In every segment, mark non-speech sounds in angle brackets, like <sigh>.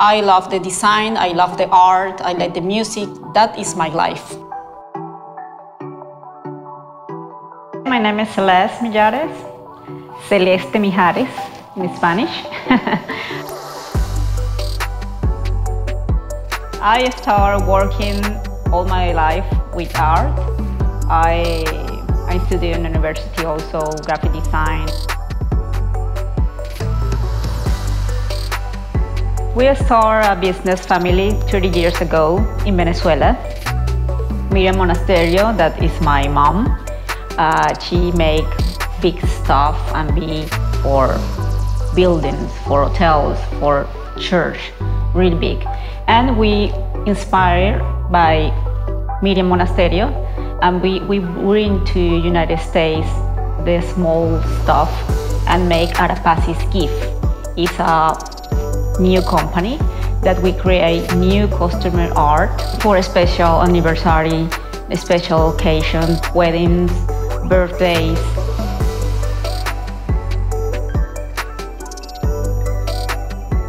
I love the design, I love the art, I like the music. That is my life. My name is Celeste Mijares, Celeste Mijares in Spanish. <laughs> I started working all my life with art. I, I studied in university also graphic design. We started a business family 30 years ago in Venezuela. Miriam Monasterio, that is my mom. Uh, she make big stuff and be for buildings, for hotels, for church, really big. And we inspired by Miriam Monasterio and we, we bring to United States the small stuff and make AraPaci's Gift. It's a new company that we create new customer art for a special anniversary, a special occasion, weddings, birthdays.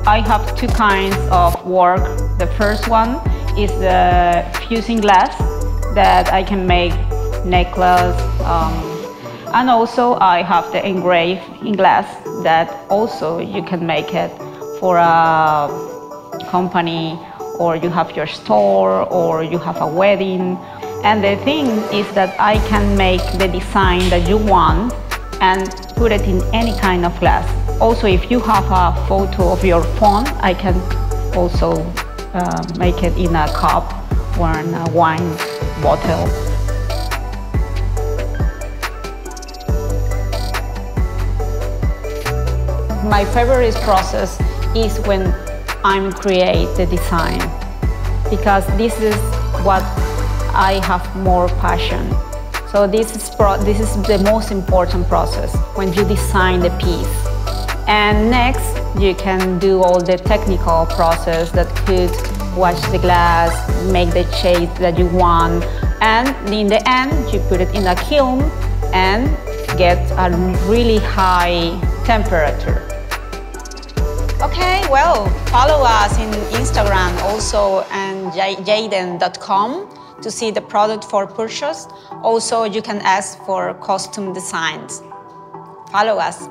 I have two kinds of work. The first one is the fusing glass that I can make necklace um, and also I have the engraved in glass that also you can make it for a company or you have your store or you have a wedding. And the thing is that I can make the design that you want and put it in any kind of glass. Also, if you have a photo of your phone, I can also uh, make it in a cup or in a wine bottle. My favorite process is when I'm create the design because this is what I have more passion. So this is, this is the most important process when you design the piece. And next, you can do all the technical process that could wash the glass, make the shape that you want, and in the end, you put it in a kiln and get a really high temperature. Okay, well, follow us in Instagram also and YAYDEN.com to see the product for purchase. Also, you can ask for costume designs. Follow us.